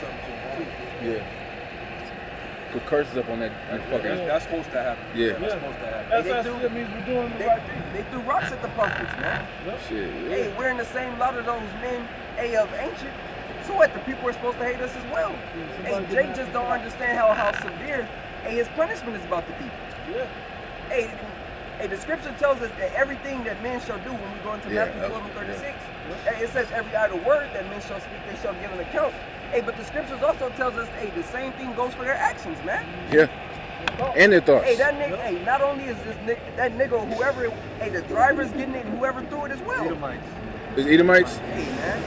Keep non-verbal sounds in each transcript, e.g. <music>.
something to him too. Yeah. Put curses up on that, that That's, fucking. that's supposed to happen. Yeah. That's supposed to happen. That's They that's that means we're doing the They, right thing. they threw rocks at the prophets, man. Shit. Hey, we're in the same lot of those men, hey, of ancient. So what? The people are supposed to hate us as well. Hey, Jake just don't understand how, how severe, hey, his punishment is about to be. Yeah. Hey, hey, the scripture tells us that everything that men shall do when we go into Yeah, Matthew that's- 12 and 36, hey, it says every idle word that men shall speak, they shall give an account. Hey, but the scriptures also tells us, hey, the same thing goes for their actions, man. Yeah. And their thoughts. Hey, that nigga, hey, not only is this nigga, that nigga, or whoever, hey, the driver's getting it, whoever threw it as well. Edomites. Is Edomites? Hey, man.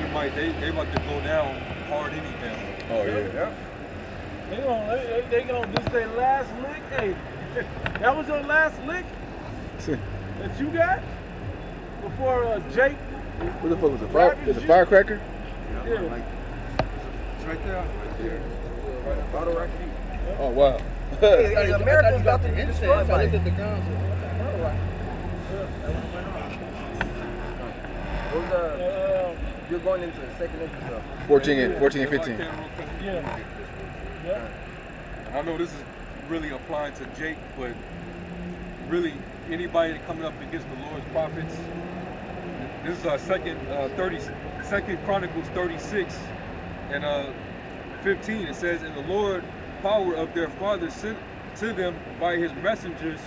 Edomites, they, they about to go down hard anyhow. Oh yeah. Yeah. They gonna they, they, they gonna this their last lick. Hey, <laughs> that was your last lick that you got before uh, Jake. What the fuck was it? Fire, is it firecracker? Yeah. It's right there. Bottle rocket. Oh wow. <laughs> <laughs> Hey, hey, America's about to be destroyed by it. the ground. Those, uh, Uh, you're going into the second episode. 14 and 14 and 15. yeah. Yeah. I know this is really applying to Jake, but really anybody coming up against the Lord's prophets. This is our second uh, 30, second Chronicles 36 and uh, 15. It says, "And the Lord power of their fathers sent to them by his messengers,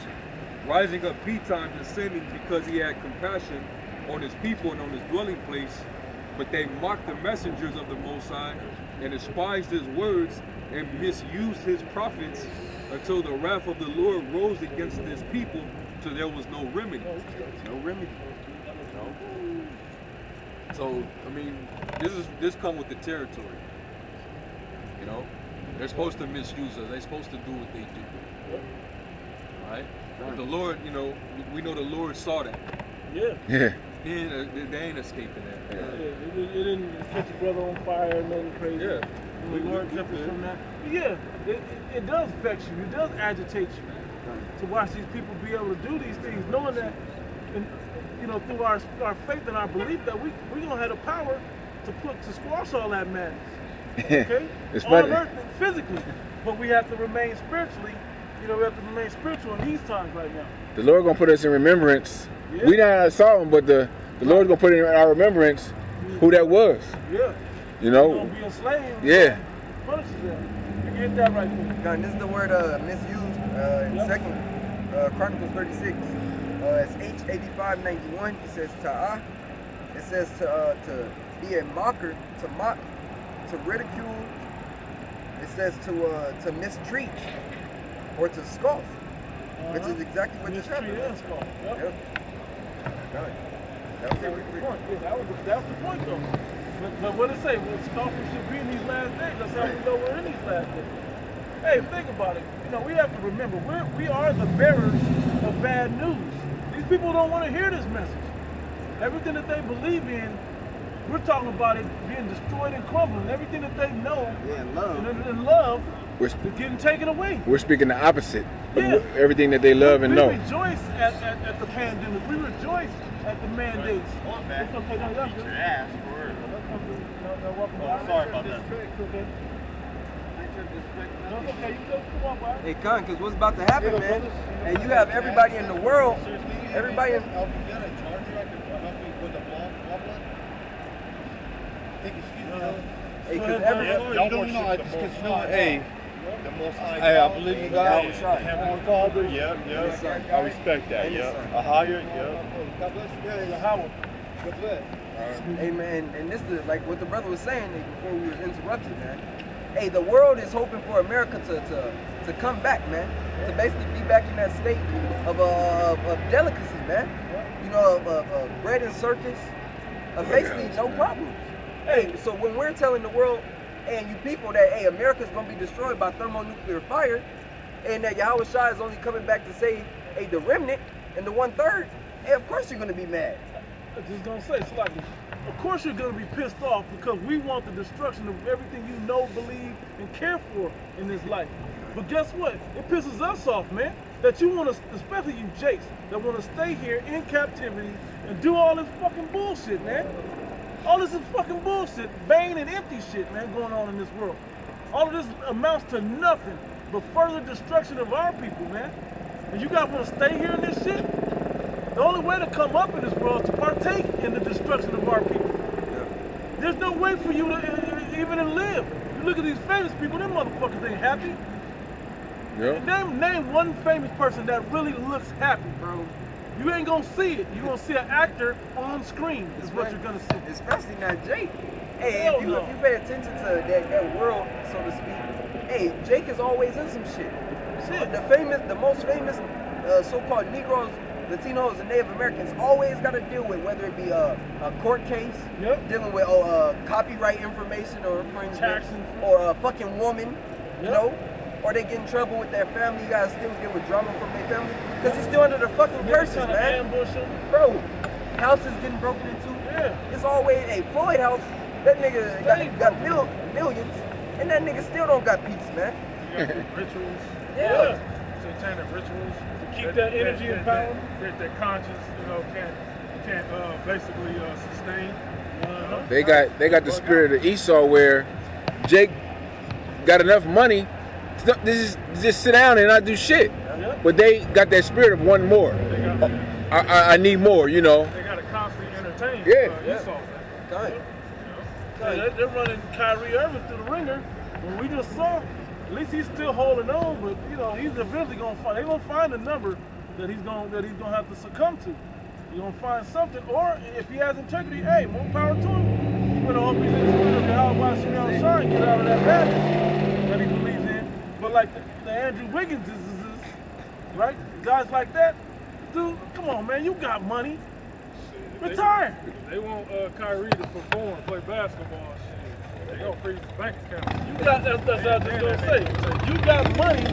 rising up P-time and sending because he had compassion on his people and on his dwelling place. But they mocked the messengers of the Most High and despised his words and misused his prophets until the wrath of the Lord rose against this people till there was no remedy. No remedy. No. So I mean, this is this come with the territory. You know, they're supposed to misuse us. They're supposed to do what they do. Right? But the Lord, you know, we know the Lord saw that. Yeah. Yeah. He ain't, they ain't escaping that. Yeah, it, it, it didn't catch your brother on fire and nothing crazy. Yeah. We- the we- Lord we kept us good. from that. Yeah, it, it, it does affect you. It does agitate you to watch these people be able to do these things, knowing that, and, you know, through our our faith and our belief that we we gonna have the power to put to squash all that madness. <laughs> Okay, It's on earth physically, but we have to remain spiritually. You know, we have to remain spiritual in these times right now. The Lord gonna put us in remembrance. Yeah. We not saw him, but the the Lord's gonna put in our remembrance who that was. Yeah, You we're know? gonna be enslaved. Yeah. Punishes them. You get that right there. Now, this is the word uh, misused uh, in Yep. Second uh, Chronicles 36. Uh, it's H8591. It says ta'ah. It says to uh, to be a mocker, to mock, to ridicule. It says to uh, to mistreat or to scoff, which is exactly what just Mistreat happened. and scoff. Yep. Yep. That was That was the point. Yeah, that was that was the point though. But, but what it say? Well, scoffing should be in these last days. That's how we know we're in these last days. Hey, think about it. You know, we have to remember we're we are the bearers of bad news. These people don't want to hear this message. Everything that they believe in, we're talking about it being destroyed and crumbling. Everything that they know Yeah, love. and, and love We're, is getting taken away. we're speaking the opposite of Yeah. wh- everything that they love and we know. rejoice at, at, at the pandemic. We rejoice at the mandates. Going back. It's okay, no, that's Beat good. your ass for real. No, no, welcome Oh, sorry about that. It's okay. No, it's okay. You go, come. Hey, Con, because what's about to happen, man? And you have everybody in the world, everybody in. Hey, because Go every. brother. Y'all don't know, I just because you know? Hey, The most high hey, I believe in the God. Heavenly Father, yep, And yep. I respect that, And yep. A higher, yep. God bless you guys. Howard. God bless. Hey man, and this is like what the brother was saying before we were interrupted, man. Hey, the world is hoping for America to to, to come back, man. To basically be back in that state of uh, of, of delicacy, man. You know, of, of, of bread and circus, of basically no problems. Hey, so when we're telling the world and you people that hey, America's gonna be destroyed by thermonuclear fire, and that Yahawashi is only coming back to save hey, the remnant and the one third, hey, of course you're gonna be mad. I'm just gonna say, it's like, of course you're gonna be pissed off because we want the destruction of everything you know, believe, and care for in this life. But guess what? It pisses us off, man. that you want to, especially you Jakes, that want to stay here in captivity and do all this fucking bullshit, man. All this is fucking bullshit, vain and empty shit, man, going on in this world. All of this amounts to nothing but further destruction of our people, man. And you guys want to stay here in this shit? The only way to come up in this world is to partake in the destruction of our people. There's no way for you to even live. You look at these famous people, them motherfuckers ain't happy. Yeah. Name, name one famous person that really looks happy, bro. You ain't gonna see it. You're gonna see an actor on screen, is what you're gonna see. Especially not Jake. Hey, Hell if you, no. if you pay attention to that, that world, so to speak, hey, Jake is always in some shit. Shit. The famous, the most famous uh, so-called Negroes, Latinos, and Native Americans always got to deal with whether it be a, a court case, Yep. dealing with oh, uh, copyright information or infringement, or a fucking woman, you know, or they get in trouble with their family. You gotta still deal with drama from their family because it's still under the fucking curses, trying to man. Bro, houses getting broken into. Yeah. It's always a Floyd house. That nigga got, got mil, millions, and that nigga still don't got peace, man. rituals, Yeah. Satanic rituals. To keep that energy and that, power. That, that, that conscience, you know, can't can't uh, basically uh, sustain. Uh, They got they got the spirit of Esau where Jake got enough money to just, just sit down and not do shit. Yeah. But they got that spirit of one more. got I, I, I need more, you know. they got to constantly entertain. Yeah. uh, Yeah. Esau. Done. Yeah, they- they're running Kyrie Irving through the ringer. When we just saw, at least he's still holding on, but you know he's eventually gonna find. They're gonna find a number that he's gonna that he's gonna have to succumb to. He's gonna find something, or if he has integrity, hey, more power to him. You better hope he's in the spirit of Yahweh Shem Shine, get out of that madness that he believes in. But like the, the Andrew Wiggins is, is, is, right? Guys like that, dude, come on, man, you got money. Retire. They want uh, Kyrie to perform, play basketball. Shit. They gonna freeze his bank account. You got that's, that's what I was just gonna say. You got money,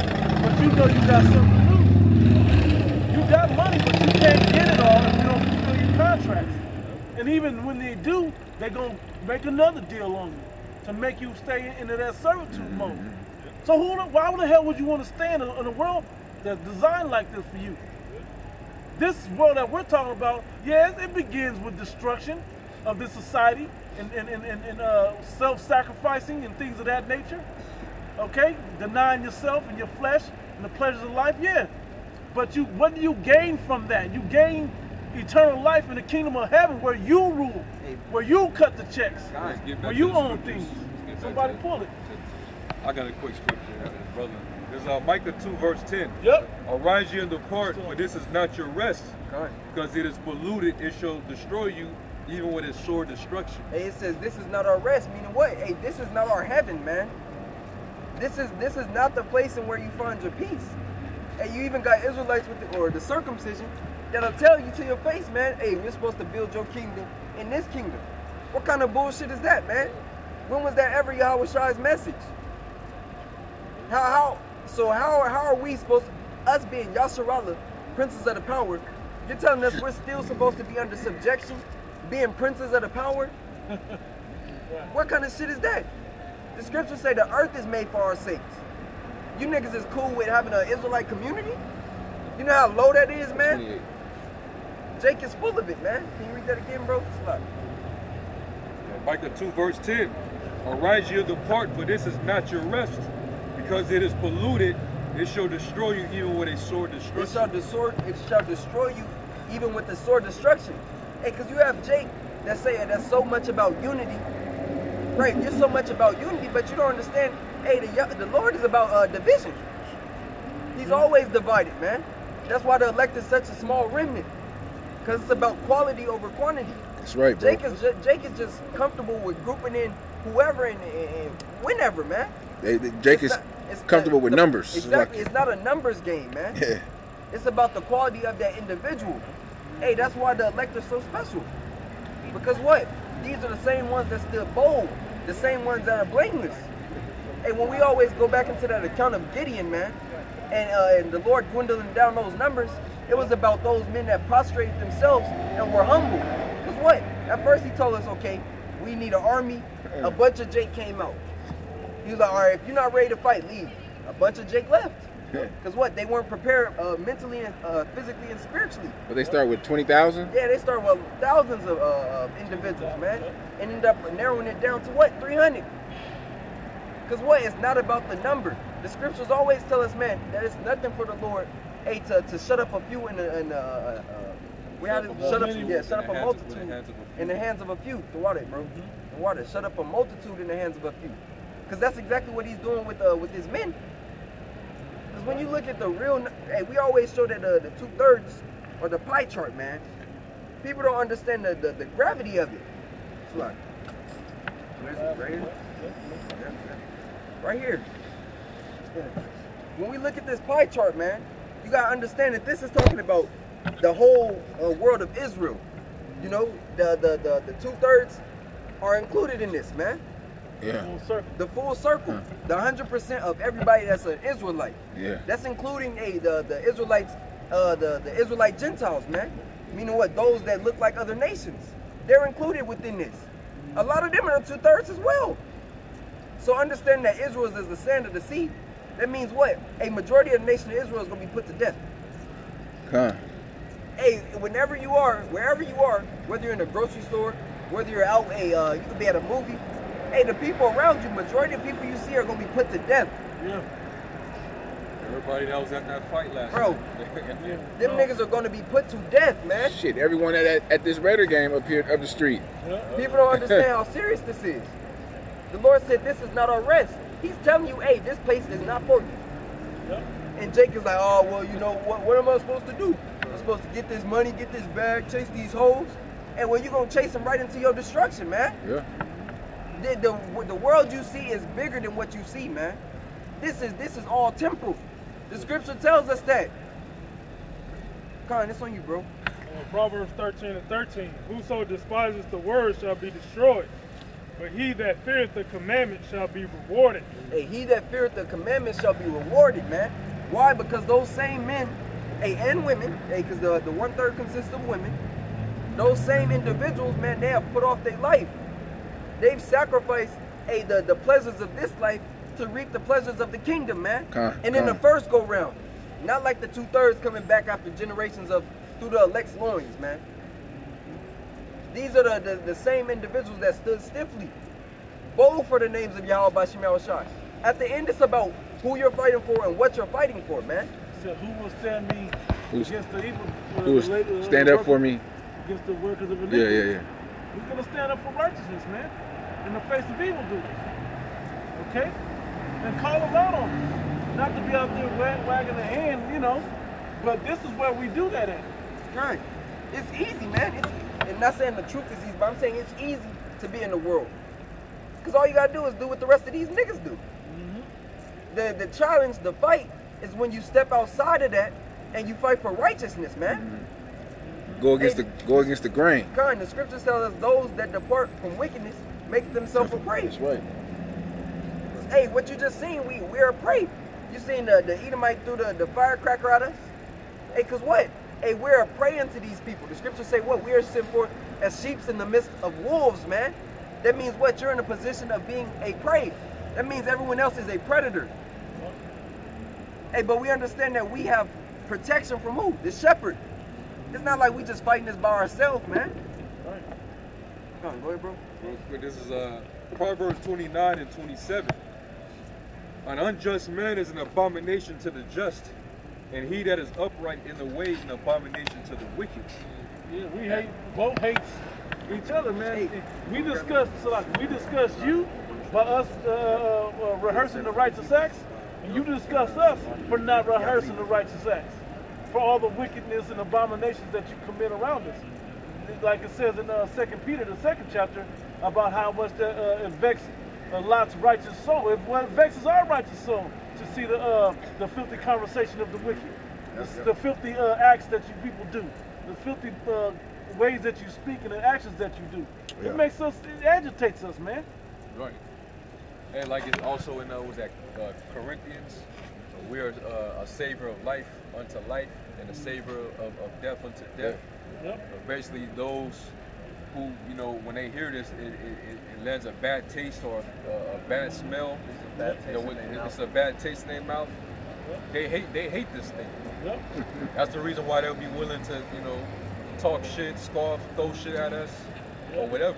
but you know you got something to lose. You got money, but you can't get it all if you don't fulfill your contracts. And even when they do, they're gonna make another deal on you to make you stay into that servitude mm-hmm. mode. So who, why the hell would you want to stay in a, in a world that's designed like this for you? This world that we're talking about, yes, it begins with destruction of this society and, and, and, and, uh, self-sacrificing and things of that nature. Okay? Denying yourself and your flesh and the pleasures of life, yeah. But you what do you gain from that? You gain eternal life in the kingdom of heaven where you rule, where you cut the checks, Let's get back where you own things. Let's get back Somebody pull it. I got a quick scripture, uh, brother. There's uh, Micah 2, verse 10. Yep. Arise ye and depart, for this is not your rest, because it is polluted, it shall destroy you, even with its sore destruction. Hey, it says this is not our rest, meaning what? Hey, this is not our heaven, man. This is this is not the place in where you find your peace. Hey, you even got Israelites with the or the circumcision that'll tell you to your face, man. Hey, we're supposed to build your kingdom in this kingdom. What kind of bullshit is that, man? When was that ever Yahawashi's message? How how so how how are we supposed to, us being Yasharahla, princes of the power, you're telling us we're still supposed to be under subjection, being princes of the power? <laughs> What kind of shit is that? The scriptures say the earth is made for our sakes. You niggas is cool with having an Israelite community? You know how low that is, man? Jake is full of it, man. Can you read that again, bro? Slap. Micah 2, verse 10. Arise ye and depart, for this is not your rest, because it is polluted, it shall destroy you, even with a sore It shall, destruction. destroy, it shall destroy you even with the sword destruction. Hey, because you have Jake that say that's so much about unity. Right, you're so much about unity, but you don't understand. Hey, the, the Lord is about uh, division. He's always divided, man. That's why the elect is such a small remnant. Because it's about quality over quantity. That's right, bro. Jake is, ju- Jake is just comfortable with grouping in whoever and, and and whenever, man. They, they- Jake It's is not- it's comfortable not- with the- numbers. Exactly. Like- It's not a numbers game, man. yeah. It's about the quality of that individual. Hey, that's why the elect are so special. Because what? These are the same ones that stood bold, the same ones that are blameless. Hey, when we always go back into that account of Gideon, man, and, uh, and the Lord dwindling down those numbers, it was about those men that prostrated themselves and were humble. Because what? At first he told us, okay, we need an army. A bunch of Jake came out. He was like, all right, if you're not ready to fight, leave. A bunch of Jake left. <laughs> Because what? They weren't prepared uh, mentally, and uh, physically, and spiritually. But they start with twenty thousand. Yeah, they start with thousands of, uh, of individuals, man, and end up narrowing it down to what? 300. Because what? It's not about the number. The scriptures always tell us, man, that it's nothing for the Lord, hey, to, to shut up a few in the, in the uh, uh, we had to shut up, yeah, shut up a multitude in the hands of a few. The water, bro. The water. Shut up a multitude in the hands of a few. Because that's exactly what he's doing with uh, with his men. Because when you look at the real, hey, we always show that the, the two thirds or the pie chart, man. People don't understand the, the, the gravity of it. It's like, where's it? Right here. Right here. When we look at this pie chart, man, you gotta understand that this is talking about the whole uh, world of Israel. You know, the the the, the two thirds are included in this, man. Yeah. Full circle. The full circle, the hundred percent of everybody that's an Israelite. Yeah. That's including a the the Israelites, uh, the the Israelite Gentiles, man. Meaning what? Those that look like other nations. They're included within this. A lot of them are two thirds as well. So understand that Israel is as the sand of the sea. That means what? A majority of the nation of Israel is gonna be put to death. Con. Hey, whenever you are, wherever you are, whether you're in a grocery store, whether you're out, a uh, you could be at a movie. Hey, the people around you, majority of people you see are gonna be put to death. Yeah. Everybody that was at that fight last Bro. night. <laughs> Them niggas are gonna be put to death, man. Shit, everyone at, at, at this Raider game up here up the street. People don't understand how <laughs> serious this is. The Lord said this is not our rest. He's telling you, hey, this place is not for you. Yep. And Jake is like, oh, well, you know, what, what am I supposed to do? I'm supposed to get this money, get this bag, chase these hoes. And well, you're going to chase them right into your destruction, man. Yeah. The, the, the world you see is bigger than what you see, man. This is this is all temporal. The scripture tells us that. Con, it's on you, bro. Proverbs 13 and 13. Whoso despises the word shall be destroyed, but he that feareth the commandment shall be rewarded. Hey, he that feareth the commandment shall be rewarded, man. Why? Because those same men, hey, and women, hey, because the, the one third consists of women, those same individuals, man, they have put off their life. They've sacrificed, hey, the, the pleasures of this life to reap the pleasures of the kingdom, man. Con- and in the first go round, not like the two thirds coming back after generations of through the elect's loins, man. These are the, the, the same individuals that stood stiffly, bold for the names of Yahweh Bashim Shai. At the end, it's about who you're fighting for and what you're fighting for, man. So who will stand me Who's- against the evil? Who will stand up for me? Against the workers of Yeah, iniquity. yeah, yeah. Who's gonna stand up for righteousness, man? In the face of evildoers. Okay? And call them out on them. Not to be out there wag- wagging the hand, you know. But this is where we do that at. Right. It's easy, man. It's, and not saying the truth is easy, but I'm saying it's easy to be in the world. Because all you gotta do is do what the rest of these niggas do. Mm-hmm. The the challenge, the fight, is when you step outside of that and you fight for righteousness, man. Mm-hmm. Go against the go against the grain. Kind, the scriptures tell us those that depart from wickedness make themselves a prey. That's right. Hey, what you just seen, we we're a prey. You seen the, the Edomite threw the, the firecracker at us? Hey, cause what? Hey, we're a prey unto these people. The scriptures say what? We are sent forth as sheep in the midst of wolves, man. That means what? You're in a position of being a prey. That means everyone else is a predator. Hey, but we understand that we have protection from who? The shepherd. It's not like we just fighting this by ourselves, man. Come on, go ahead, bro. Real This is uh, Proverbs 29 and 27. An unjust man is an abomination to the just, and he that is upright in the way is an abomination to the wicked. Yeah, we hate both hates each other, man. We discuss so like we discuss you by us uh, uh, rehearsing the righteous acts, and you discuss us for not rehearsing the righteous acts, for all the wickedness and abominations that you commit around us. Like it says in uh, Second Peter, the second chapter, about how much that uh, it vexes uh, Lot's righteous soul. It, well, it vexes our righteous soul to see the uh, the filthy conversation of the wicked, the, the filthy uh, acts that you people do, the filthy uh, ways that you speak and the actions that you do. Yeah. It makes us, it agitates us, man. Right. And like it's also in uh, was that uh, Corinthians, we are uh, a savor of life unto life and a savor of, of death unto death. Yep. Uh, basically, those who you know when they hear this, it, it, it, it lends a bad taste or uh, a bad smell. bad You know, in when- their it's a bad taste in their mouth. They hate they hate this thing. Yep. <laughs> That's the reason why they'll be willing to, you know, talk shit, scoff, throw shit at us, or whatever.